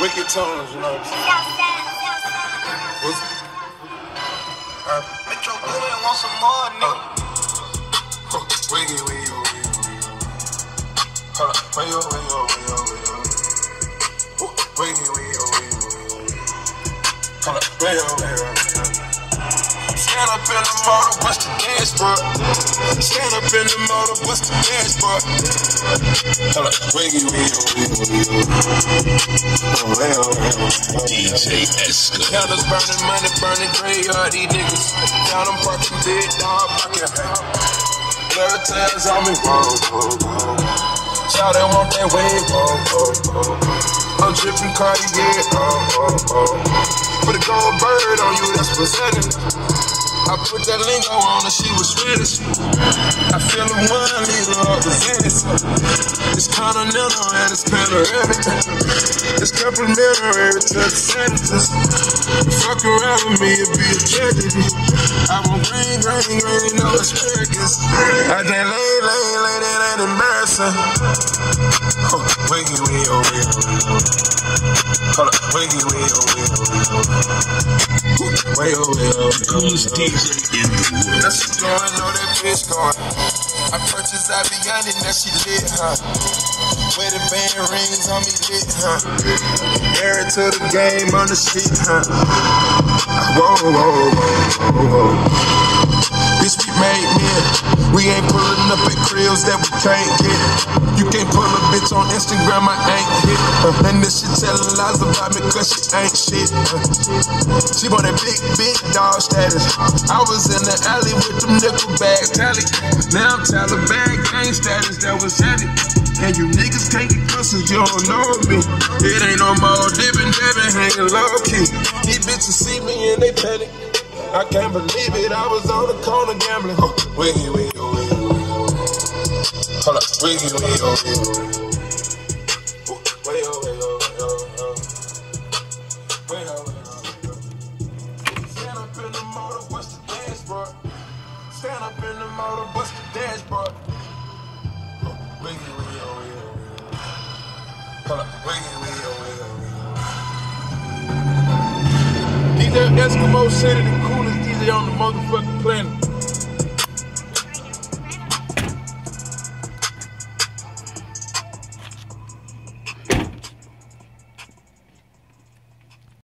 Wicked tones, you know. What's uh, Metro Boomin want some more, nigga. huh, wiggy, wiggy, wiggy, wiggy. Hold up, way yo, way yo, way yo, way Wiggy, wiggy, wiggy, wiggy. Hold up, way yo, way yo, way yo. Stand up in the motor, bust the dashboard. Stand up in the motor, bust the dashboard. Hold up, wiggy, wiggy, wiggy. Oh. DJ Esco. Candles burning, money burning, graveyard, these niggas. Down them parking big dog, pocket. Blur tails on me, whoa, whoa, whoa. Shout out, want that wave, whoa, whoa, whoa. I'm dripping Cartier, oh, oh, oh. Put a gold bird on you, that's presenting. I put that lingo on her, she was Swedish. I feel a one liter of the Venice. It's continental and it's panoramic. It's complimentary to the sentences. Fuck around with me, it'd be a tragedy. I want green, green, green, no asparagus. I can't lay, lay, lay, that ain't embarrassing. Oh, wiggy, wiggy, oh, oh, wiggy. Hold up, wiggy, wiggy, oh, wiggy, oh, wiggy. Wiggy, oh, wiggy, oh, wiggy. Coolest DJ in the world. Now she going, know that bitch going. I purchased Aviani, now she lit, huh? Wedding band rings on me lit, huh? Married to the game on the sheet, huh? Whoa, whoa, whoa, whoa, whoa. Bitch, we made men. We ain't pulling up at cribs that we can't get. You can't pull a bitch on Instagram, I ain't hit. Uh, and this shit telling lies about me cause she ain't shit. Uh, she want that big, big dog status. I was in the alley with them nickel bags, tally. Now I'm Taliban gang status that was handy. And you niggas can't get if you don't know me. It ain't no more dipping, dabbing, hanging low key. These bitches see me and they panic. I can't believe it, I was on the corner gambling. Oh, wiggy, oh, wiggy, wiggy. Hold up, oh, oh, oh, oh, oh. Oh, way, oh, oh. Stand up in the motor, bust the dashboard. Oh, oh, oh. Hold up, oh, oh, Eskimo City, on the motherfucking planet.